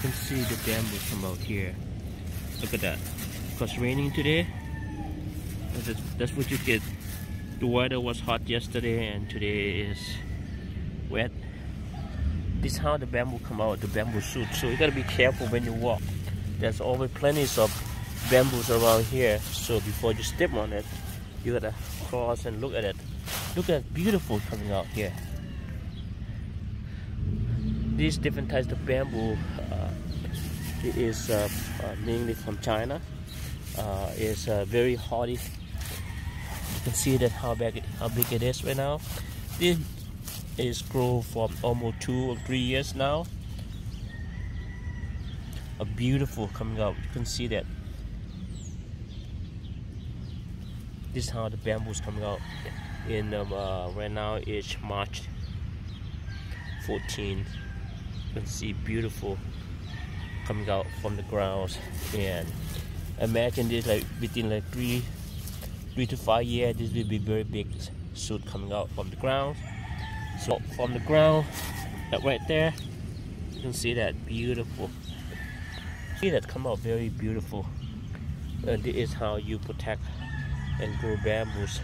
can see the bamboo come out here. Look at that. Because raining today. That's, what you get. The weather was hot yesterday and today is wet. This is how the bamboo come out, the bamboo shoot. So you gotta be careful when you walk. There's always plenty of bamboos around here. So before you step on it, you gotta cross and look at it. Look at beautiful coming out here. These different types of bamboo it is uh, uh, mainly from China. Uh, it's uh, very hardy. You can see that how big how big it is right now. This is grown for almost two or three years now. A beautiful coming out. You can see that. This is how the bamboo is coming out. In um, uh, right now it's March 14. You can see beautiful coming out from the ground. And imagine this like within like three three to five years this will be very big shoot coming out from the ground. So from the ground that right there you can see that beautiful. See that come out very beautiful. And this is how you protect and grow bamboos